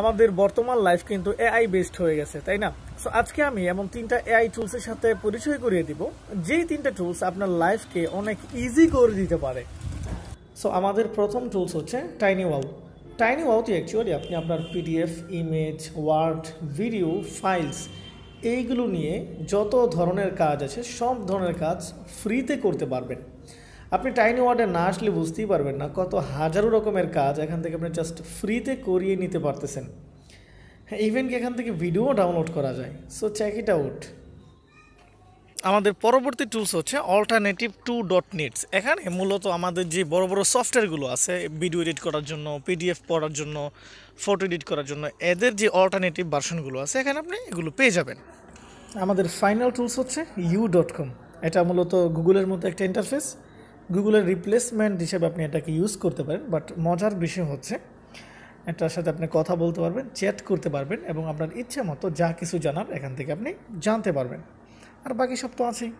আমাদের বর্তমান লাইফ কিন্তু এআই বেসড হয়ে গেছে, তাই না? সো আজকে আমি এমন তিনটা এআই টুলসের সাথে পরিচয় করিয়ে দিব, যেই তিনটা টুলস আপনার লাইফকে অনেক ইজি করে দিতে পারে। সো আমাদের প্রথম টুলস হচ্ছে টাইনি ওয়াউ টাইনি ওয়াউতে অ্যাকচুয়ালি আপনি আপনার PDF image word video files এইগুলো নিয়ে যত ধরনের কাজ আছে, সব ধরনের কাজ ফ্রিতে করতে পারবেন। আপনি টাইনি ওয়ার্ডে না আসলে বুঝতেই পারবেন না কত হাজারো রকমের কাজ এখান থেকে আপনি জাস্ট ফ্রিতে করিয়ে নিতে পারতেছেন। হ্যাঁ ইভেন কি এখান থেকে ভিডিও ডাউনলোড করা যায়। সো চেক ইট আউট আমাদের পরবর্তী টুলস হচ্ছে অল্টারনেটিভ টু ডট নিটস এখানে মূলত আমাদের যে বড় বড় সফটওয়্যারগুলো আছে ভিডিও এডিট করার জন্য পিডিএফ পড়ার জন্য ফটো এডিট করার জন্য, এদের যে অল্টারনেটিভ ভার্সনগুলো আছে, এখানে আপনি এগুলো পেয়ে যাবেন। আমাদের ফাইনাল টুলস হচ্ছে ইউ ডট কম এটা মূলত গুগলের মতো একটা ইন্টারফেস গুগলের রিপ্লেসমেন্ট হিসেবে আপনি এটাকে ইউজ করতে পারেন বাট মজার বিষয় হচ্ছে, এটার সাথে আপনি কথা বলতে পারবেন চ্যাট করতে পারবেন, এবং আপনার ইচ্ছে মতো যা কিছু জানার এখান থেকে আপনি জানতে পারবেন। আর বাকি সব তো আছেই।